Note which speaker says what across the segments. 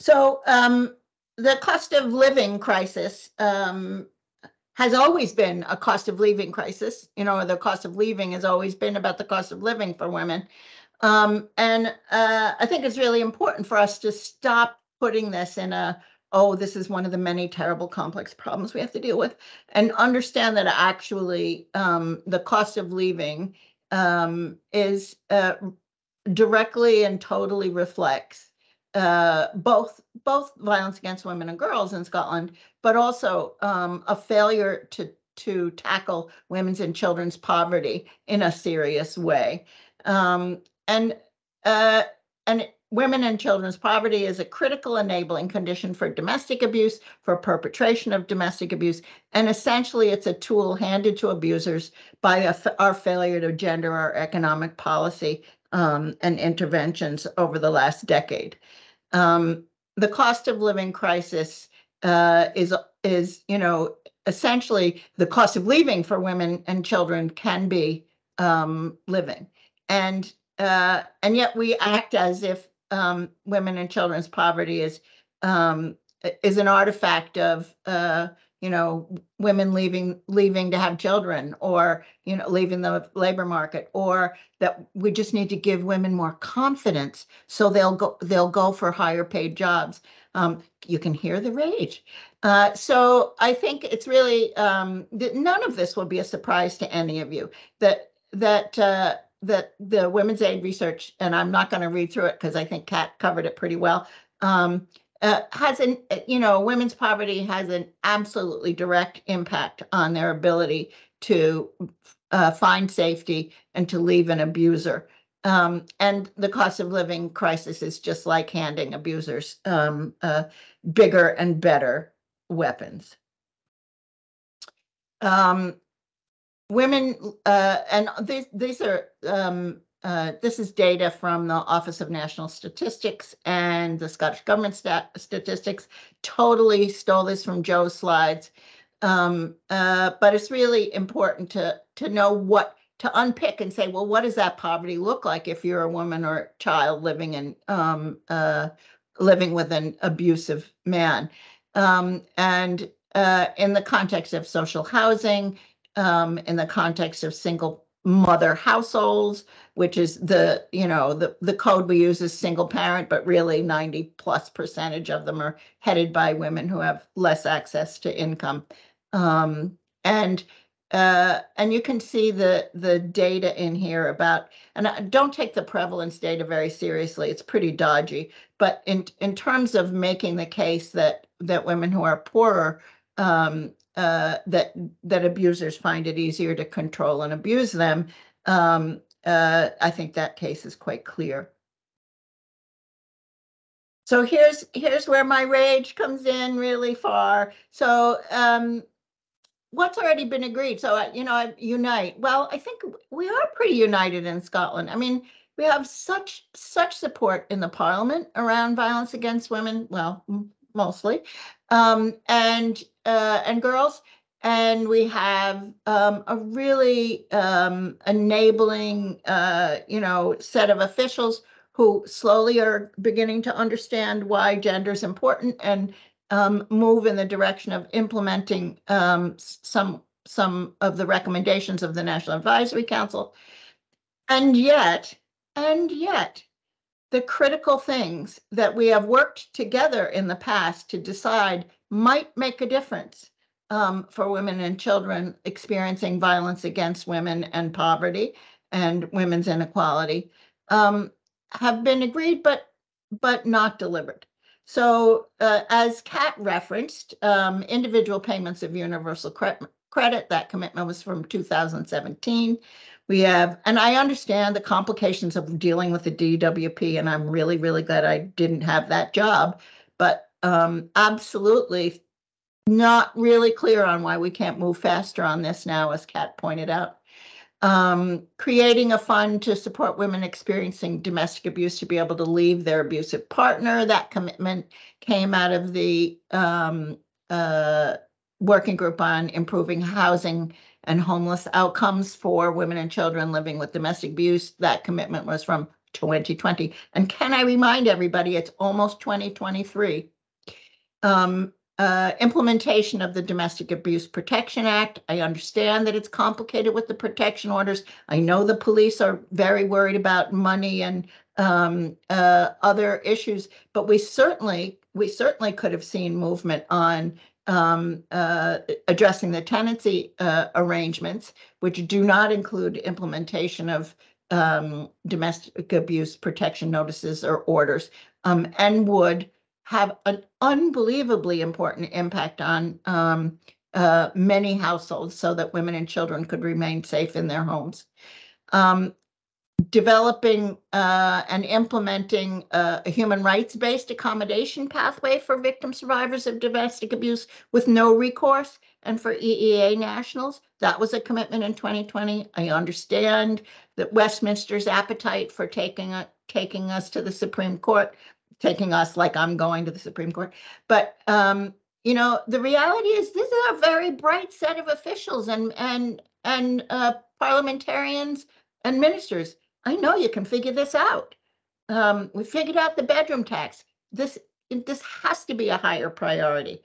Speaker 1: So um, the cost of living crisis um, has always been a cost of living crisis. You know, the cost of leaving has always been about the cost of living for women. Um, and uh, I think it's really important for us to stop putting this in a, oh, this is one of the many terrible complex problems we have to deal with, and understand that actually um, the cost of leaving um, is uh, directly and totally reflects uh, both both violence against women and girls in Scotland, but also um, a failure to to tackle women's and children's poverty in a serious way. Um, and uh, and women and children's poverty is a critical enabling condition for domestic abuse, for perpetration of domestic abuse, and essentially it's a tool handed to abusers by a, our failure to gender our economic policy um, and interventions over the last decade. Um, the cost of living crisis uh, is is you know essentially the cost of leaving for women and children can be um, living, and uh, and yet we act as if um, women and children's poverty is um, is an artifact of uh, you know women leaving leaving to have children or you know leaving the labor market or that we just need to give women more confidence so they'll go they'll go for higher paid jobs. Um, you can hear the rage. Uh, so i think it's really um, none of this will be a surprise to any of you that that uh, that the women's aid research, and I'm not going to read through it because I think Kat covered it pretty well, um, uh, has an, you know, women's poverty has an absolutely direct impact on their ability to uh, find safety and to leave an abuser. Um, and the cost of living crisis is just like handing abusers um, uh, bigger and better weapons. Um, women, uh, and these, these are, um, uh, this is data from the Office of National Statistics and the Scottish Government stat Statistics. Totally stole this from Joe's slides. Um, uh, but it's really important to, to know what, to unpick and say, well, what does that poverty look like if you're a woman or child living in, um, uh, living with an abusive man? Um, and uh, in the context of social housing, um, in the context of single mother households, which is the, you know, the, the code we use is single parent, but really 90 plus percentage of them are headed by women who have less access to income. Um, and uh, and you can see the the data in here about and I don't take the prevalence data very seriously it's pretty dodgy but in in terms of making the case that that women who are poorer um, uh, that that abusers find it easier to control and abuse them, um, uh, I think that case is quite clear. So here's here's where my rage comes in really far. So um, what's already been agreed? So uh, you know, unite. Well, I think we are pretty united in Scotland. I mean, we have such such support in the Parliament around violence against women. Well, mostly, um, and uh, and girls. And we have um, a really um, enabling, uh, you know, set of officials who slowly are beginning to understand why gender is important and um, move in the direction of implementing um, some some of the recommendations of the National Advisory Council. And yet, and yet, the critical things that we have worked together in the past to decide might make a difference um, for women and children experiencing violence against women and poverty and women's inequality um, have been agreed but but not delivered. So uh, as Kat referenced, um, individual payments of universal credit, that commitment was from 2017. We have, and I understand the complications of dealing with the DWP, and I'm really, really glad I didn't have that job. But um, absolutely not really clear on why we can't move faster on this now, as Kat pointed out. Um, creating a fund to support women experiencing domestic abuse to be able to leave their abusive partner. That commitment came out of the um, uh, working group on improving housing and homeless outcomes for women and children living with domestic abuse. That commitment was from 2020. And can I remind everybody, it's almost 2023. Um, uh, implementation of the Domestic Abuse Protection Act. I understand that it's complicated with the protection orders. I know the police are very worried about money and um, uh, other issues, but we certainly we certainly could have seen movement on um, uh, addressing the tenancy uh, arrangements, which do not include implementation of um, domestic abuse protection notices or orders, um, and would have an unbelievably important impact on um, uh, many households so that women and children could remain safe in their homes. Um, developing uh, and implementing uh, a human rights-based accommodation pathway for victim survivors of domestic abuse with no recourse and for EEA nationals. That was a commitment in 2020. I understand that Westminster's appetite for taking, uh, taking us to the Supreme Court taking us like I'm going to the Supreme Court. But um, you know, the reality is this is a very bright set of officials and and and uh, parliamentarians and ministers. I know you can figure this out. Um, we figured out the bedroom tax. This this has to be a higher priority,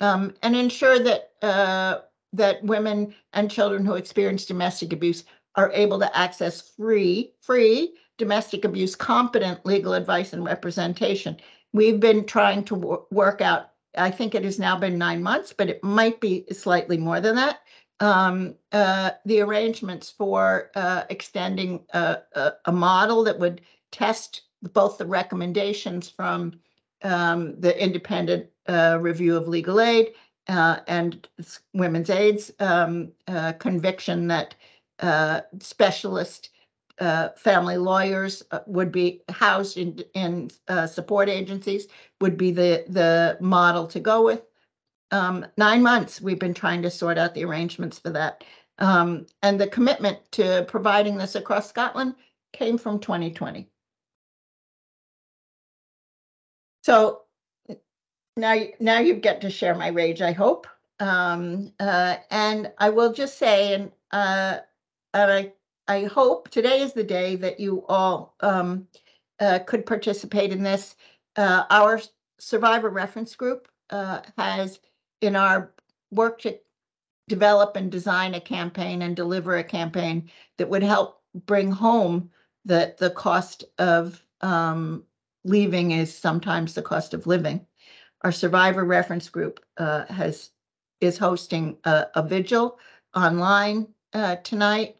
Speaker 1: um, and ensure that uh, that women and children who experience domestic abuse are able to access free free domestic abuse competent legal advice and representation. We've been trying to wor- work out, I think it has now been nine months, but it might be slightly more than that. Um, uh, the arrangements for uh, extending a, a, a model that would test both the recommendations from um, the independent uh, review of legal aid uh, and women's aids um, uh, conviction that uh, specialist uh, family lawyers uh, would be housed in, in uh, support agencies would be the, the model to go with. Um, nine months, we've been trying to sort out the arrangements for that. Um, and the commitment to providing this across Scotland came from 2020. So now, now you get to share my rage, I hope. Um, uh, and I will just say, and, uh, and I I hope today is the day that you all um, uh, could participate in this. Uh, our survivor reference group uh, has in our work to develop and design a campaign and deliver a campaign that would help bring home that the cost of um, leaving is sometimes the cost of living. Our survivor reference group uh, has is hosting a, a vigil online uh, tonight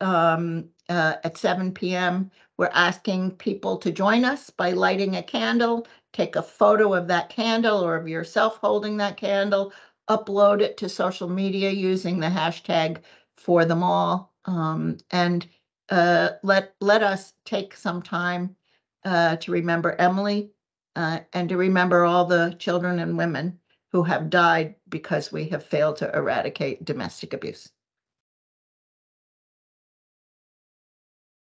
Speaker 1: um, uh, at 7 p.m. We're asking people to join us by lighting a candle, take a photo of that candle or of yourself holding that candle, upload it to social media using the hashtag for them all, um, and uh, let let us take some time uh, to remember Emily uh, and to remember all the children and women who have died because we have failed to eradicate domestic abuse.